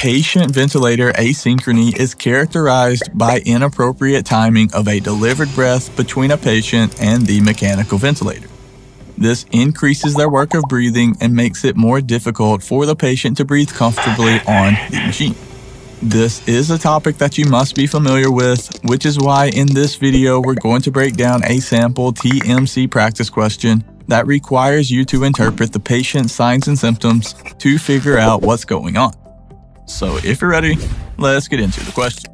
Patient ventilator asynchrony is characterized by inappropriate timing of a delivered breath between a patient and the mechanical ventilator. This increases their work of breathing and makes it more difficult for the patient to breathe comfortably on the machine. This is a topic that you must be familiar with, which is why in this video we're going to break down a sample TMC practice question that requires you to interpret the patient's signs and symptoms to figure out what's going on. So if you're ready, let's get into the question.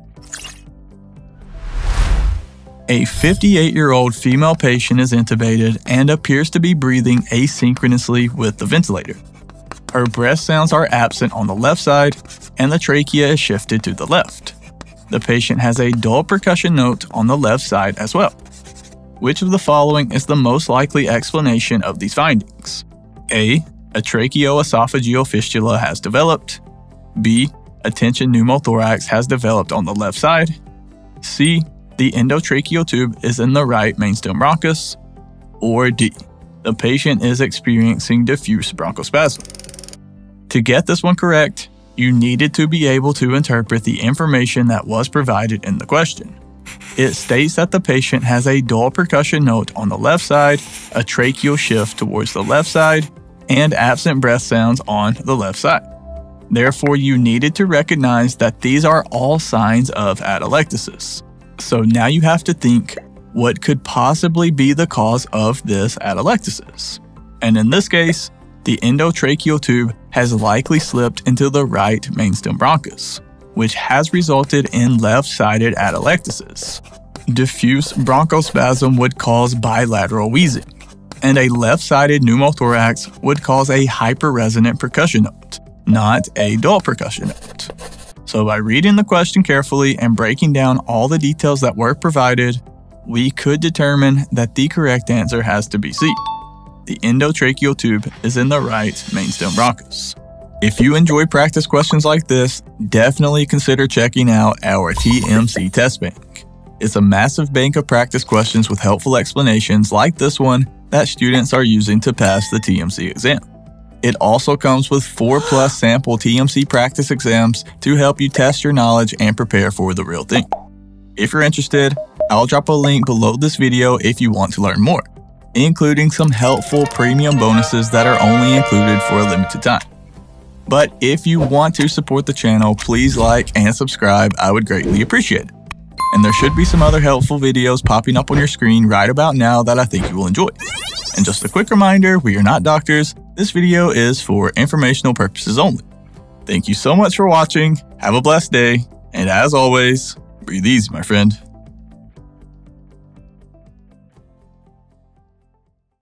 A 58 year old female patient is intubated and appears to be breathing asynchronously with the ventilator. Her breath sounds are absent on the left side, and the trachea is shifted to the left. The patient has a dull percussion note on the left side as well. Which of the following is the most likely explanation of these findings? A. A tracheoesophageal fistula has developed. B. A tension pneumothorax has developed on the left side. C. The endotracheal tube is in the right mainstem bronchus. Or D. The patient is experiencing diffuse bronchospasm. To get this one correct, you needed to be able to interpret the information that was provided in the question. It states that the patient has a dull percussion note on the left side, a tracheal shift towards the left side, and absent breath sounds on the left side. Therefore, you needed to recognize that these are all signs of atelectasis. So now you have to think what could possibly be the cause of this atelectasis. And in this case, the endotracheal tube has likely slipped into the right mainstem bronchus, which has resulted in left-sided atelectasis. Diffuse bronchospasm would cause bilateral wheezing, and a left-sided pneumothorax would cause a hyperresonant percussion not a dull percussion note. So by reading the question carefully and breaking down all the details that were provided, we could determine that the correct answer has to be C the endotracheal tube is in the right mainstem bronchus. If you enjoy practice questions like this, definitely consider checking out our TMC test bank. It's a massive bank of practice questions with helpful explanations like this one that students are using to pass the TMC exam. It also comes with 4 plus sample TMC practice exams to help you test your knowledge and prepare for the real thing. If you're interested, I'll drop a link below this video if you want to learn more including some helpful premium bonuses that are only included for a limited time. But if you want to support the channel, please like and subscribe, I would greatly appreciate it. And there should be some other helpful videos popping up on your screen right about now that I think you will enjoy. And just a quick reminder, we are not doctors, this video is for informational purposes only. Thank you so much for watching, have a blessed day, and as always, breathe easy my friend.